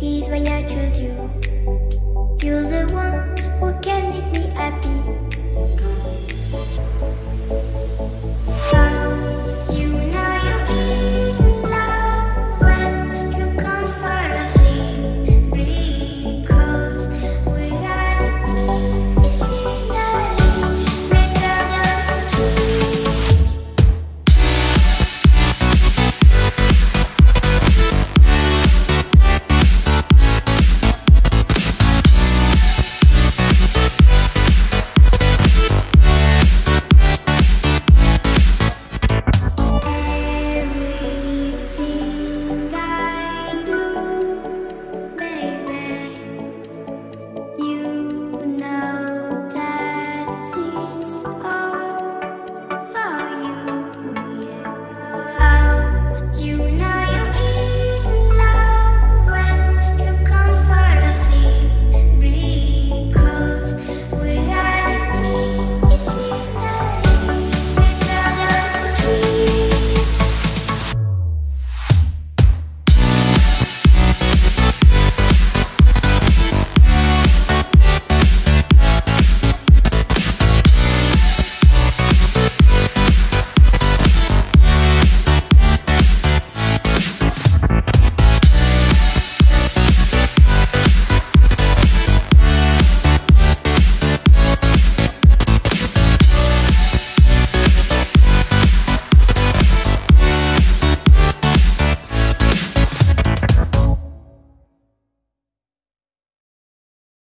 keys when I choose you. You're the one.